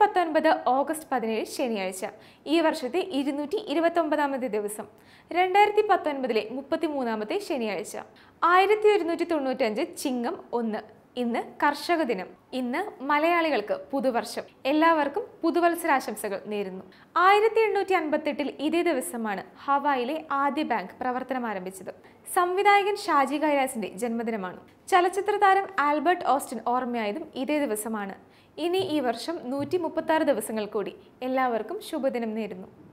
പത്തൊൻപത് ഓഗസ്റ്റ് പതിനേഴ് ശനിയാഴ്ച. ഈ വർഷത്തെ ഇരുന്നൂറ്റി ഇരുപത്തി ഒമ്പതാമത്തെ ദിവസം. രണ്ടായിരത്തി പത്തൊൻപതിലെ മുപ്പത്തിമൂന്നാമത്തെ ശനിയാഴ്ച. ആയിരത്തി ഒരുന്നൂറ്റി തൊണ്ണൂറ്റഞ്ച് ചിങ്ങം ഒന്ന്. ഇന്ന് കർഷക ദിനം. ഇന്ന് മലയാളികൾക്ക് പുതുവർഷം. എല്ലാവർക്കും പുതുവത്സരാശംസകൾ നേരുന്നു. ആയിരത്തി എണ്ണൂറ്റി അൻപത്തെട്ടിൽ ഇതേ ദിവസമാണ് ഹവായിലെ ആദ്യ ബാങ്ക് പ്രവർത്തനം ആരംഭിച്ചത്. സംവിധായകൻ ഷാജി കൈലാസിന്റെ ജന്മദിനമാണ്. ചലച്ചിത്ര താരം ആൽബർട്ട് ഓസ്റ്റിൻ ഓർമ്മയായതും ഇതേ ദിവസമാണ്. ഇനി ഈ വർഷം നൂറ്റി ദിവസങ്ങൾ കൂടി എല്ലാവർക്കും ശുഭദിനം നേരുന്നു.